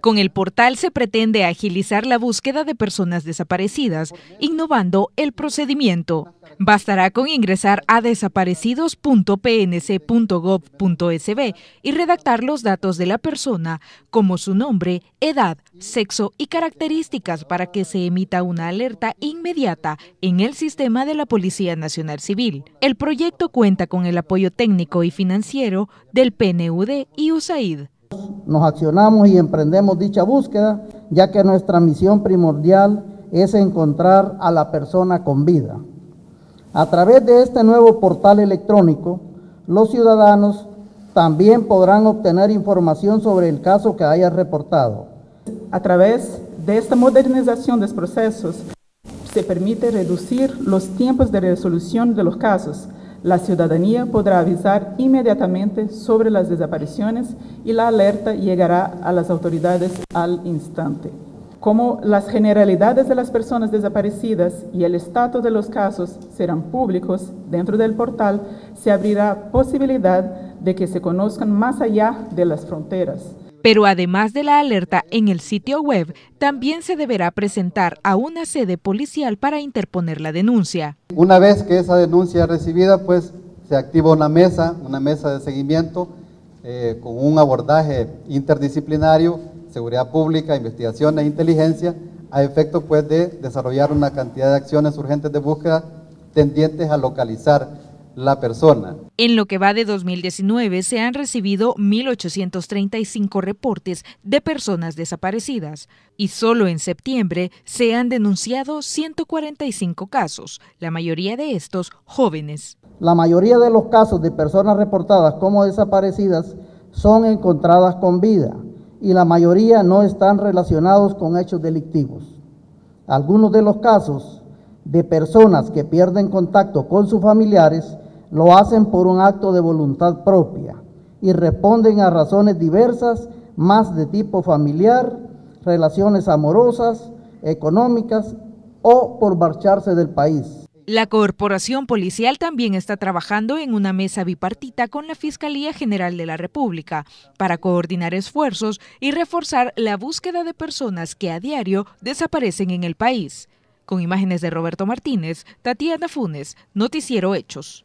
Con el portal se pretende agilizar la búsqueda de personas desaparecidas, innovando el procedimiento. Bastará con ingresar a desaparecidos.pnc.gov.sb y redactar los datos de la persona, como su nombre, edad, sexo y características para que se emita una alerta inmediata en el sistema de la Policía Nacional Civil. El proyecto cuenta con el apoyo técnico y financiero del PNUD y USAID. Nos accionamos y emprendemos dicha búsqueda, ya que nuestra misión primordial es encontrar a la persona con vida. A través de este nuevo portal electrónico, los ciudadanos también podrán obtener información sobre el caso que haya reportado. A través de esta modernización de los procesos, se permite reducir los tiempos de resolución de los casos, la ciudadanía podrá avisar inmediatamente sobre las desapariciones y la alerta llegará a las autoridades al instante. Como las generalidades de las personas desaparecidas y el estatus de los casos serán públicos dentro del portal, se abrirá posibilidad de que se conozcan más allá de las fronteras. Pero además de la alerta en el sitio web, también se deberá presentar a una sede policial para interponer la denuncia. Una vez que esa denuncia es recibida, pues se activa una mesa, una mesa de seguimiento eh, con un abordaje interdisciplinario, seguridad pública, investigación e inteligencia, a efecto pues de desarrollar una cantidad de acciones urgentes de búsqueda tendientes a localizar la persona. En lo que va de 2019 se han recibido 1.835 reportes de personas desaparecidas y solo en septiembre se han denunciado 145 casos, la mayoría de estos jóvenes. La mayoría de los casos de personas reportadas como desaparecidas son encontradas con vida y la mayoría no están relacionados con hechos delictivos. Algunos de los casos de personas que pierden contacto con sus familiares lo hacen por un acto de voluntad propia y responden a razones diversas, más de tipo familiar, relaciones amorosas, económicas o por marcharse del país. La Corporación Policial también está trabajando en una mesa bipartita con la Fiscalía General de la República para coordinar esfuerzos y reforzar la búsqueda de personas que a diario desaparecen en el país. Con imágenes de Roberto Martínez, Tatiana Funes, Noticiero Hechos.